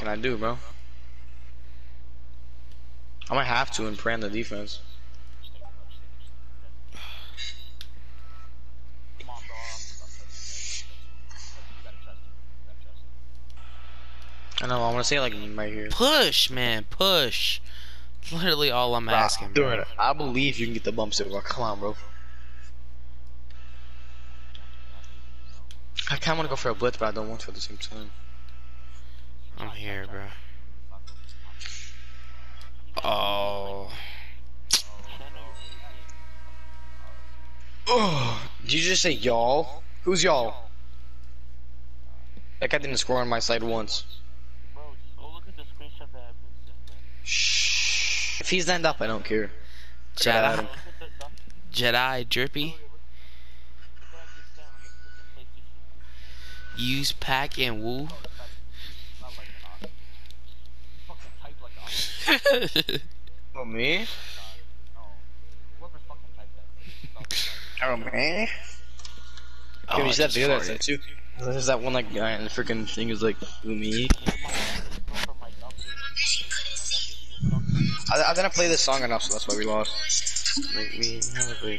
can I do, bro? I might have to and pray on the defense. I know, I want to say like right here. Push, man, push. Literally all I'm Bro, asking. Bro. it. I believe you can get the bumps over. Come on, bro. I kind of want to go for a blitz, but I don't want to at the same time. I'm here, bro. Oh, Oh, did you just say y'all? Who's y'all? That guy didn't score on my side once. Bro, look at the screenshot that I sent, bro. Shh. If he's end up, I don't care. I gotta add Jedi, him. Look at the dump. Jedi, drippy. Look what I just sent on the freaking PlayStation. Use pack and woo. Not like an ox. Fucking type like an ox. Oh, me? No. Whoever fucking typed that. Oh, man. Oh, Give me I that just video that I farted. sent you. There's that one like guy and the freaking thing is like, who me? From my dump. My dump is in your dump. I, I didn't play this song enough, so that's why we lost. Make me happy.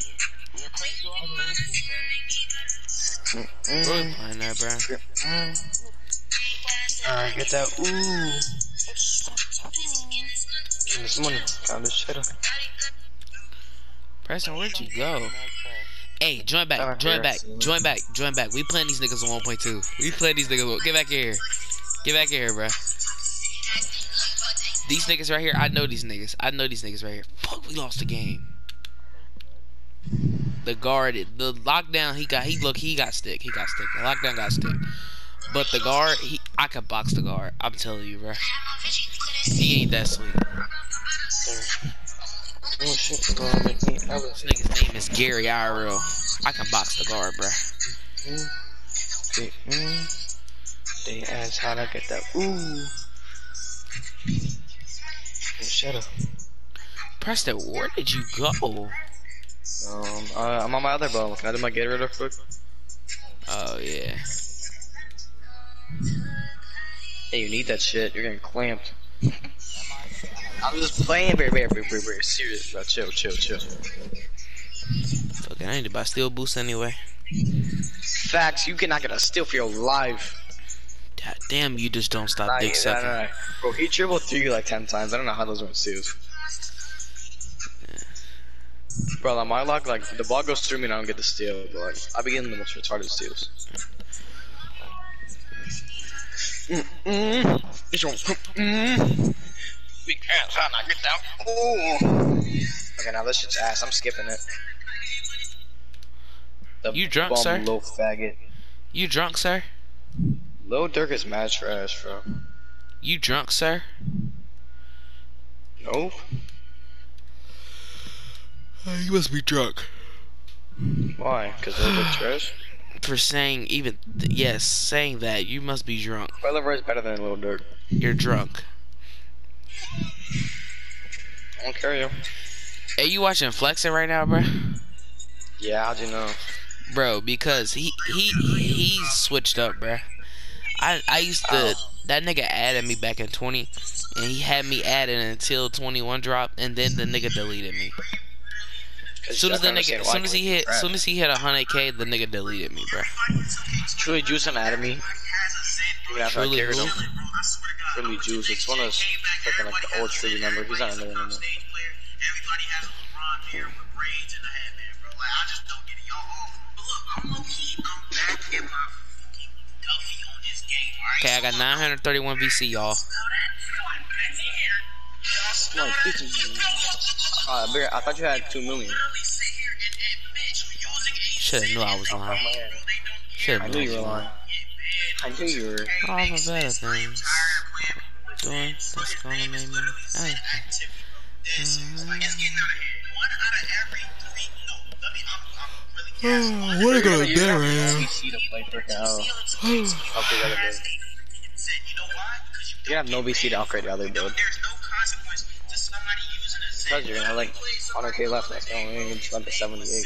We're playing to our bro. Really Mm, playing that, bro. mm. Alright, get that. Ooh. Give me some money. Count this shit up. Preston, where'd you go? Hey, join back, join back, join back, join back. We playing these niggas on 1.2. We playing these niggas. on- Get back here. Get back here, bro. These niggas right here, I know these niggas. I know these niggas right here. Fuck, we lost the game. The guard, the lockdown, he got, he look, he got stick. He got stick. The lockdown got stick. But the guard, he, I could box the guard. I'm telling you, bro. He ain't that sweet. Oh shit, bro. Make me happy. This nigga's name is Gary IRL. I can box the guard, bro. Mm, mm. They ask how to get that. Ooh. Hey, Shut up. Preston, where did you go? Um, uh, I'm on my other ball. Can I do my get rid of quick? Oh yeah. Hey, you need that shit. You're getting clamped. I'm just playing, very, very, very, very, very serious, bro. Chill, chill, chill. Fuck it, I need to buy steel boost anyway. Facts, you cannot get a steal for your life. God damn, you just don't stop Nah, dick yeah, sucking. nah, nah. Bro, he dribbled through you like 10 times. I don't know how those weren't steals. Bro, on my luck, like, the ball goes through me and I don't get the steal, but, like, I be getting the most retarded steals. This mm-mm. Big ass, how I get that? Ooh. Okay, now this shit's ass. I'm skipping it. The You drunk, sir? Low faggot. You drunk, sir? Lil Durk is mad trash, bro. You drunk, sir? Nope. Uh, you must be drunk. Why? Because Lil Durk trash? For saying even th- yes, saying that you must be drunk. Spoiler is better than Lil Durk. You're drunk. I don't care, yo. Hey, you watching Flexing right now, bro? Yeah, how'd you know? Bro, because he he he switched up, bro. I I used to oh. that nigga added me back in 20, and he had me added until 21 dropped, and then the nigga deleted me. As soon as the nigga, soon as he hit, as soon as he hit 100k, the nigga deleted me, bro. Truly Juice Anatomy. Even after Truly I carried who? him. Truly Juice. It's one of those freaking like the old Truly members. He's not in there anymore. Everybody has a LeBron hair with braids and a headband, bro. Like, I just don't get it. Y'all off. But look, I'm low key. I'm back in my fucking Duffy on this game, alright? Okay, I got 931 VC, y'all. No. Uh, Bear, I thought you had two million. Should have knew I was lying. Should have knew knew you I were was lying. Lying. I knew you were. All the better things. Doing that's gonna make me. Okay. Oh, hmm. what are gonna You do have right no now? VC to play freaking out. How big that is. You have no VC to upgrade the other build. Because you're gonna have like 100k left next time. We're gonna jump to 78.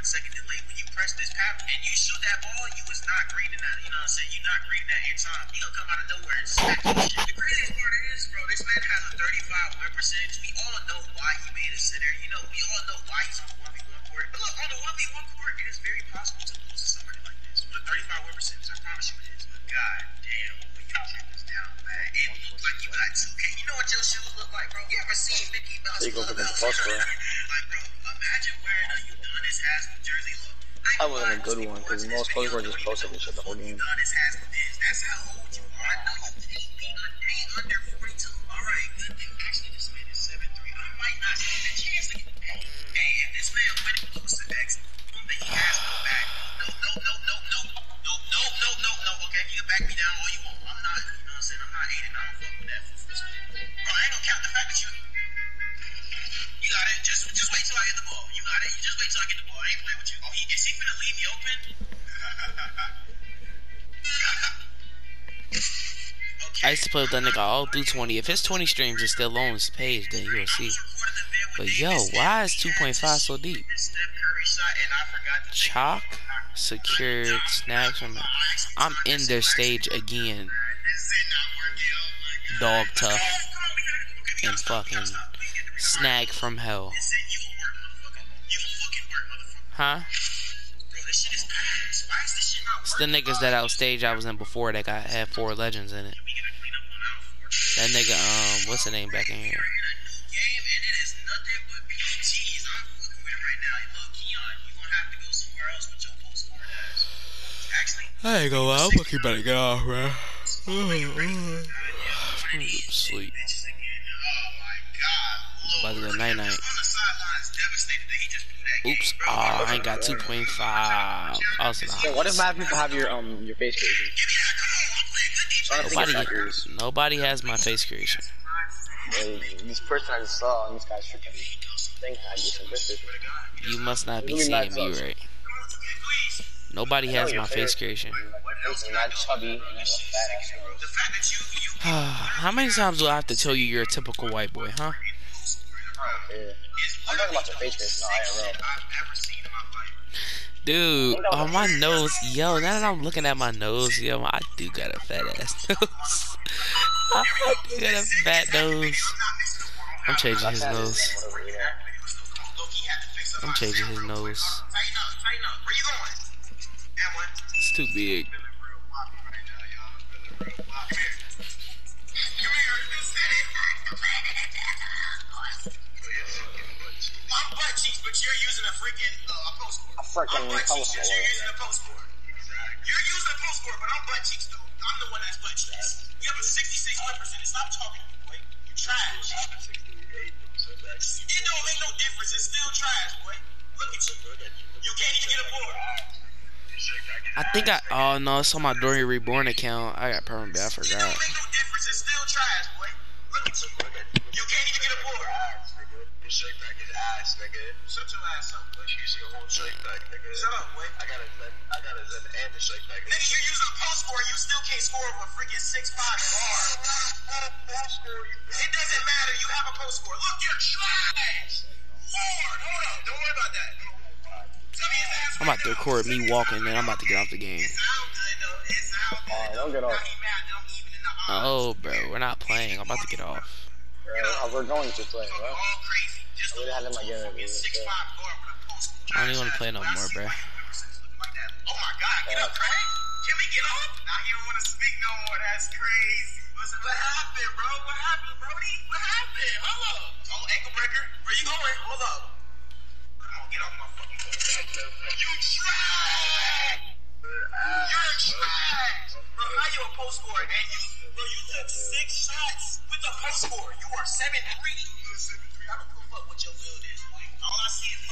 not going crazy. Because this strike pack has like a one second delay. When you press this pad and you shoot that ball, you was not greening that. You know what I'm saying? You're not greening that in time. He gonna come out of nowhere and smack you. shit. The craziest part is, bro, this man has a 35 win percentage. We all know why he made a center. You know, we all know why he's on the 1v1 court. But look, on the 1v1 court, it is very possible to lose to somebody like this. With a 35 win percentage, I promise you it is. But god damn, when you check this down, man, it looks like you got 2K. You know what your shoes look like, bro? You ever seen Mickey Mouse? There you go for the Clubhouse? bro. Like, bro, imagine wearing a I wasn't a good one, because most players were just posting this shit the whole game. I used to play with that nigga all through 20. If his 20 streams is still on his page, then you'll see. But yo, why is 2.5 so deep? Chalk, secured, snags from. I'm in their stage again. Dog tough and fucking snag from hell. Huh? It's the niggas that outstage I was in before that got had four legends in it. That nigga, um, what's the name back in here? I ain't gonna lie, I'm fucking about to get off, bro. Sleep. About to go night night. Oops. Oh, I ain't got 2.5. Also, Yeah, what if mad people have your um your face creation? Trying to think nobody, nobody has my face creation. Hey, This person I just saw, and this guy's freaking think I get some business. You must not be seeing not me right. Nobody has my face creation. It's not chubby and you have a fat ass nose. How many times do I have to tell you you're a typical white boy, huh? Yeah. I'm talking about your face creation, no IRL. Dude, on my nose, yo, now that I'm looking at my nose, yo, I do got a fat ass nose. I do got a fat nose. I'm changing his nose. I'm changing his nose. It's too big. Freaking uh, a post score. A freaking I'm butt cheeks, post. You're using a post score. You're using a post score, but I'm butt cheeks though. I'm the one that's butt cheeks. You have a 66 win percentage. Stop talking, boy. You trash. It don't make no difference. It's still trash, boy. Look at you. You can't even get a board. I think I. Oh no, it's on my Dory Reborn account. I got permanent. I It forgot. don't make no difference. It's still trash, nigga. Shut your ass up, boy. You see a whole shake back, nigga. Shut up, boy. I got a Zen, I got a Zen and a shake back. Nigga, you're using a post score. You still can't score with a freaking six five bar. It doesn't matter. You have a post score. Look, you're trash. Lord, hold up. Don't worry about that. Tell me his ass I'm about to record me walking, man. I'm about to get off the game. It sound good, though. It sound good. Oh, don't get off. he mad that I'm even in the oh, odds. Oh, bro, we're not playing. I'm about to get off. We're going to play, All bro. crazy. Just I. I don't even want to play no more, bro. Oh my god, get up, Craig. Can we get up? You don't want to speak no more. That's crazy. Listen, what happened, bro? What happened, Brody? What happened? Hold up. Oh, ankle breaker. Where you going? Hold up. Come on, get off my fucking phone. You trash. You're trash. Bro, how you a post scorer and you, bro, you took six shots the score. You are 7 3. You're 7 3. I don't know what your build is. All I see is